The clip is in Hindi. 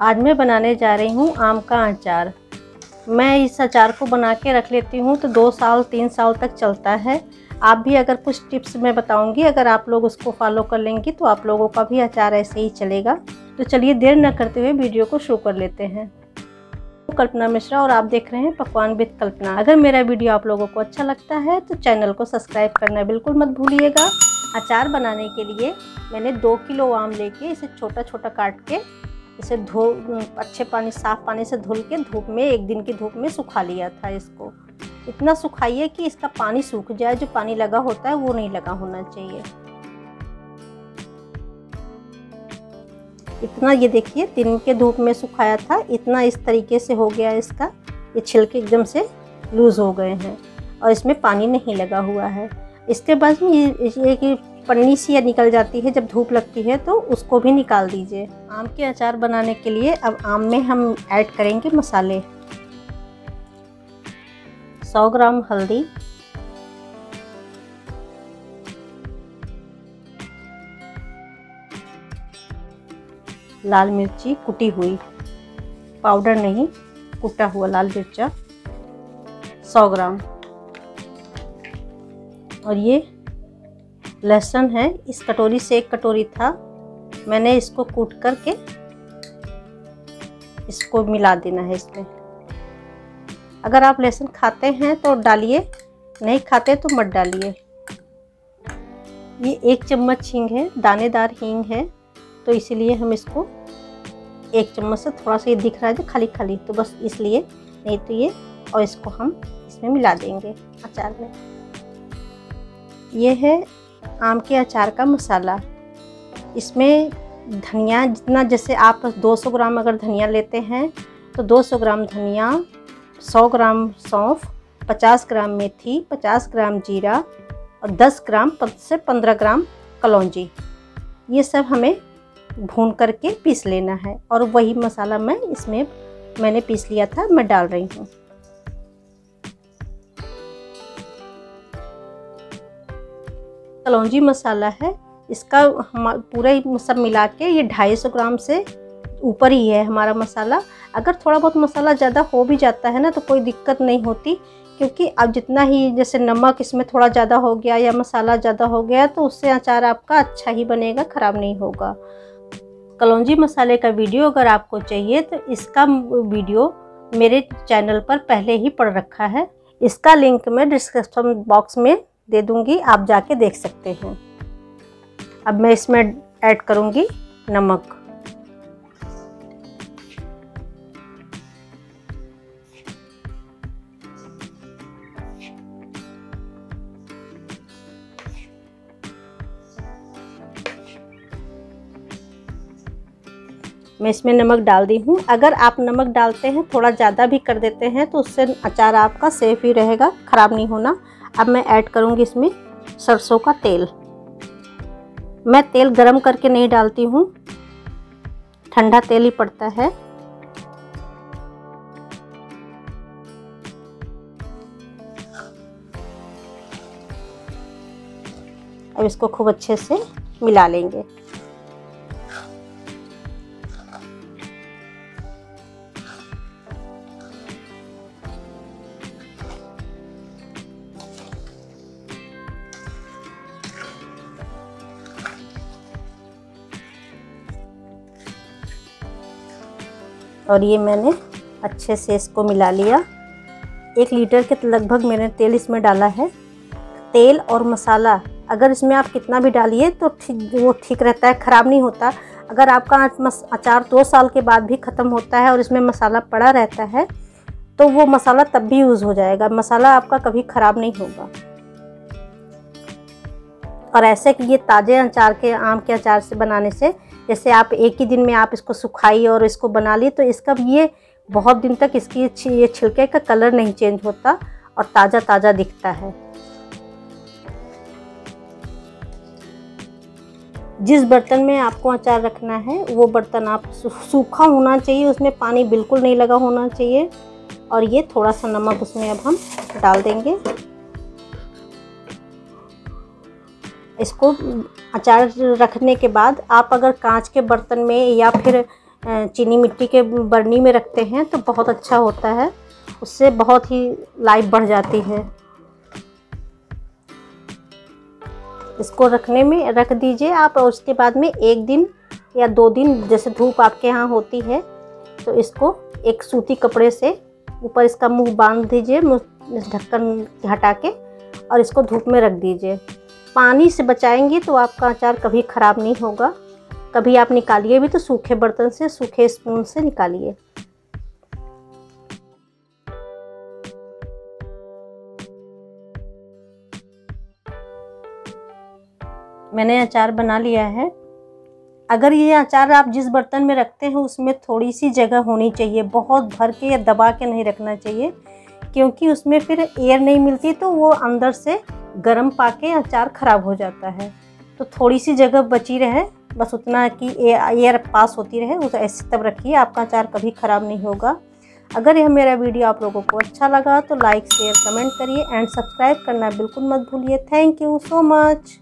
आज मैं बनाने जा रही हूँ आम का अचार। मैं इस अचार को बना के रख लेती हूँ तो दो साल, तीन साल तक चलता है। आप भी अगर कुछ टिप्स मैं बताऊँगी, अगर आप लोग उसको फॉलो कर लेंगी तो आप लोगों का भी अचार ऐसे ही चलेगा। तो चलिए देर न करते हुए वीडियो को शुरू कर लेते हैं। कल्पना मिश्रा और आप देख रहे हैं पकवान विद कल्पना। अगर मेरा वीडियो आप लोगों को अच्छा लगता है तो चैनल को सब्सक्राइब करना बिल्कुल मत भूलिएगा। अचार बनाने के लिए मैंने दो किलो आम लेके इसे छोटा छोटा काट के इसे धो, अच्छे पानी, साफ़ पानी से धुल के धूप में, एक दिन की धूप में सुखा लिया था इसको। इतना सुखाइए कि इसका पानी सूख जाए। जो पानी लगा होता है, वो नहीं लगा होना चाहिए। इतना ये देखिए, दिन के धूप में सुखाया था। इतना इस तरीके से हो गया इसका। ये छिलके एकदम से लूज़ हो गए हैं और इसमें पानी नहीं लगा हुआ है। इसके बाद ये ये पन्नी सी या निकल जाती है, जब धूप लगती है तो उसको भी निकाल दीजिए। आम के अचार बनाने के लिए अब आम में हम ऐड करेंगे मसाले। 100 ग्राम हल्दी। लाल मिर्ची कुटी हुई। पाउडर नहीं, कुटा हुआ लाल मिर्चा। 100 ग्राम। और ये लहसुन है, इस कटोरी से एक कटोरी था। मैंने इसको कूट करके इसको मिला देना है इसमें। अगर आप लहसुन खाते हैं तो डालिए, नहीं खाते तो मत डालिए। ये एक चम्मच हींग है, दानेदार हींग है तो इसीलिए हम इसको एक चम्मच से थोड़ा सा ये दिख रहा है जो खाली खाली तो बस इसलिए नहीं तो ये और इसको हम इसमें मिला देंगे अचार में। ये है आम के अचार का मसाला। इसमें धनिया जितना जैसे आप 200 ग्राम अगर धनिया लेते हैं तो 200 ग्राम धनिया 100 ग्राम सौंफ 50 ग्राम मेथी 50 ग्राम जीरा और 10 ग्राम से 15 ग्राम कलौजी। ये सब हमें भून करके पीस लेना है और वही मसाला मैं इसमें मैंने पीस लिया था, मैं डाल रही हूँ। कलौजी मसाला है। इसका हम पूरा सब मिला के ये 250 ग्राम से ऊपर ही है हमारा मसाला। अगर थोड़ा बहुत मसाला ज़्यादा हो भी जाता है ना तो कोई दिक्कत नहीं होती, क्योंकि अब जितना ही जैसे नमक इसमें थोड़ा ज़्यादा हो गया या मसाला ज़्यादा हो गया तो उससे अचार आपका अच्छा ही बनेगा, ख़राब नहीं होगा। कलौजी मसाले का वीडियो अगर आपको चाहिए तो इसका वीडियो मेरे चैनल पर पहले ही पड़ रखा है। इसका लिंक मैं डिस्क्रिप्शन बॉक्स में दे दूँगी, आप जाके देख सकते हैं। अब मैं इसमें ऐड करूँगी नमक। मैं इसमें नमक डाल दी हूँ। अगर आप नमक डालते हैं, थोड़ा ज़्यादा भी कर देते हैं तो उससे अचार आपका सेफ़ ही रहेगा, ख़राब नहीं होना। अब मैं ऐड करूँगी इसमें सरसों का तेल। मैं तेल गरम करके नहीं डालती हूँ। ठंडा तेल ही पड़ता है। अब इसको खूब अच्छे से मिला लेंगे। और ये मैंने अच्छे से इसको मिला लिया। एक लीटर के लगभग मैंने तेल इसमें डाला है। तेल और मसाला, अगर इसमें आप कितना भी डालिए तो ठीक, वो ठीक रहता है, ख़राब नहीं होता। अगर आपका अचार दो साल के बाद भी ख़त्म होता है और इसमें मसाला पड़ा रहता है तो वो मसाला तब भी यूज़ हो जाएगा। मसाला आपका कभी ख़राब नहीं होगा। और ऐसे कि ये ताज़े अचार के, आम के अचार से बनाने से जैसे आप एक ही दिन में आप इसको सुखाई और इसको बना लिए तो इसका ये बहुत दिन तक इसकी ये छिलके का कलर नहीं चेंज होता और ताज़ा ताज़ा दिखता है। जिस बर्तन में आपको अचार रखना है, वो बर्तन आप सूखा होना चाहिए, उसमें पानी बिल्कुल नहीं लगा होना चाहिए और ये थोड़ा सा नमक उसमें अब हम डाल देंगे। इसको अचार रखने के बाद आप अगर कांच के बर्तन में या फिर चीनी मिट्टी के बर्नी में रखते हैं तो बहुत अच्छा होता है। उससे बहुत ही लाइफ बढ़ जाती है। इसको रखने में रख दीजिए आप और उसके बाद में एक दिन या दो दिन जैसे धूप आपके यहाँ होती है तो इसको एक सूती कपड़े से ऊपर इसका मुँह बाँध दीजिए ढक्कन हटा के और इसको धूप में रख दीजिए। पानी से बचाएँगी तो आपका अचार कभी ख़राब नहीं होगा। कभी आप निकालिए भी तो सूखे बर्तन से, सूखे स्पून से निकालिए। मैंने अचार बना लिया है। अगर ये अचार आप जिस बर्तन में रखते हैं, उसमें थोड़ी सी जगह होनी चाहिए, बहुत भर के या दबा के नहीं रखना चाहिए। क्योंकि उसमें फिर एयर नहीं मिलती तो वो अंदर से गर्म पाके अचार ख़राब हो जाता है। तो थोड़ी सी जगह बची रहे, बस उतना कि एयर पास होती रहे, उसे ऐसे तब रखिए, आपका अचार कभी ख़राब नहीं होगा। अगर यह मेरा वीडियो आप लोगों को अच्छा लगा तो लाइक शेयर कमेंट करिए एंड सब्सक्राइब करना बिल्कुल मत भूलिए। Thank you so much